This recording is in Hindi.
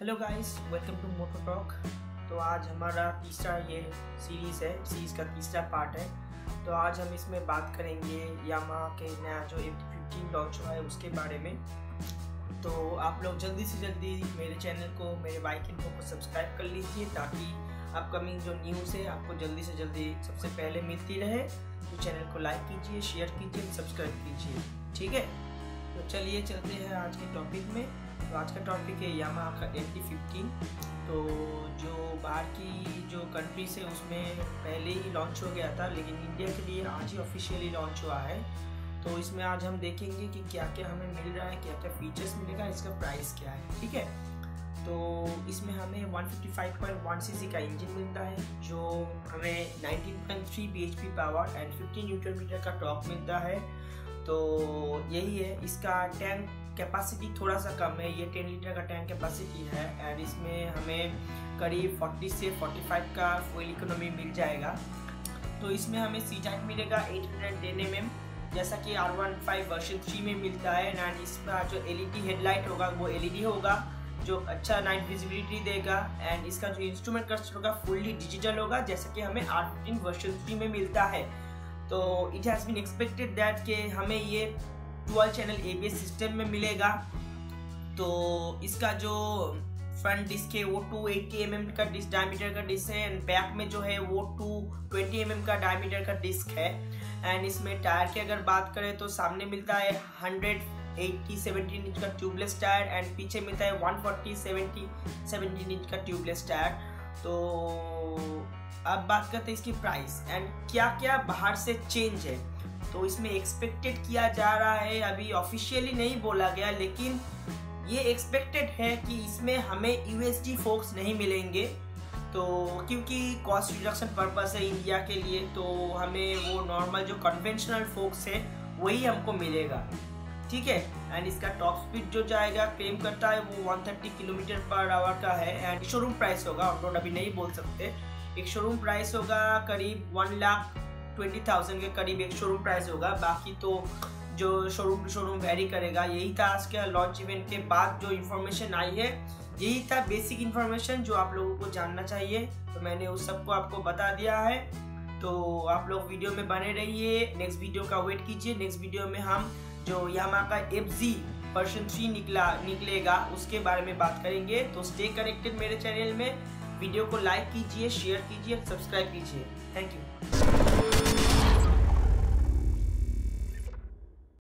Hello guys welcome to moto talk तो आज हमारा तीसरा ये सीरीज़ है सीरीज़ का तीसरा पार्ट है। तो आज हम इसमें बात करेंगे यामा के नया जो एफ़ फिफ्टीन लॉन्च हुआ है, उसके बारे में। तो आप लोग जल्दी से जल्दी मेरे चैनल को, मेरे बाइक इन्फो को सब्सक्राइब कर लीजिए, ताकि अपकमिंग जो न्यूज़ है, आपको जल्दी से जल्दी सबसे पहले मिलती रहे। तो चैनल को लाइक कीजिए शेयर कीजिए सब्सक्राइब कीजिए। ठीक है? तो चलिए चलते हैं आज के टॉपिक में। तो आज का टॉपिक है यामा का एल टी फिफ्टीन तो जो बाहर की जो कंट्रीज़ है उसमें पहले ही लॉन्च हो गया था, लेकिन इंडिया के लिए आज ही ऑफिशियली लॉन्च हुआ है। तो इसमें आज हम देखेंगे कि क्या क्या हमें मिल रहा है क्या क्या फीचर्स मिलेगा, इसका प्राइस क्या है, ठीक है? तो इसमें हमें 155.1 सीसी का इंजन मिलता है, जो हमें 19.3 bhp power and 15 newton metre का टॉप मिलता है। तो यही है, इसका टैंक कैपेसिटी थोड़ा सा कम है, ये टेन लीटर का टैंक कैपेसिटी है एंड इसमें हमें करीब 40 से 45 का फुल इकोनॉमी मिल जाएगा। तो इसमें हमें सी जैक मिलेगा 810 एम जैसा कि R one five version three में मिलता है एंड इसका जो एलईडी हेडलाइट होगा, वो एलईडी होगा, जो अच्छा नाइट विजिबिलिटी देगा एंड इसका जो इंस्ट्रूमेंट क्लस्टर होगा फुल्ली डिजिटल होगा, जैसा कि हमें आर फिफ्टीन वर्षन थ्री में मिलता है। तो it has been expected that कि हमें ये ट्वेल्व चैनल ए सिस्टम में मिलेगा। तो इसका जो फ्रंट डिस्क है, वो 280 एट्टी mm का डिस्क डायमीटर का डिस्क है एंड बैक में जो है, वो 220 mm का डायमीटर का डिस्क है। एंड इसमें टायर की अगर बात करें तो सामने मिलता है 180 17 इंच का ट्यूबलेस टायर एंड पीछे मिलता है 140 70 17 इंच का ट्यूबलेस टायर तो अब बात करते हैं इसकी प्राइस एंड क्या क्या बाहर से चेंज है। तो इसमें एक्सपेक्टेड किया जा रहा है, अभी ऑफिशियली नहीं बोला गया, लेकिन ये एक्सपेक्टेड है कि इसमें हमें यूएसडी फोक्स नहीं मिलेंगे। तो क्योंकि कॉस्ट रिडक्शन पर्पस है इंडिया के लिए तो हमें वो नॉर्मल जो कन्वेंशनल फोक्स है, वही हमको मिलेगा। ठीक है? एंड इसका टॉप स्पीड जो जाएगा क्लेम करता है, वो 130 किलोमीटर पर आवर का है। एंड शोरूम प्राइस होगा, हम लोग अभी नहीं बोल सकते। एक शोरूम प्राइस होगा करीब वन लाख ट्वेंटी थाउज़ेंड के करीब एक शोरूम प्राइस होगा। बाकी तो जो शोरूम टू शोरूम वेरी करेगा, यही था आज के लॉन्च इवेंट के बाद जो इन्फॉर्मेशन आई है। यही था बेसिक इन्फॉर्मेशन जो आप लोगों को जानना चाहिए। तो मैंने उस सबको आपको बता दिया है। तो आप लोग वीडियो में बने रहिए। नेक्स्ट वीडियो का वेट कीजिए। नेक्स्ट वीडियो में हम जो यामा का एफ़ जी वर्जन थ्री निकला, निकलेगा, उसके बारे में बात करेंगे। तो स्टे कनेक्टेड मेरे चैनल में। वीडियो को लाइक कीजिए शेयर कीजिए सब्सक्राइब कीजिए। Thank you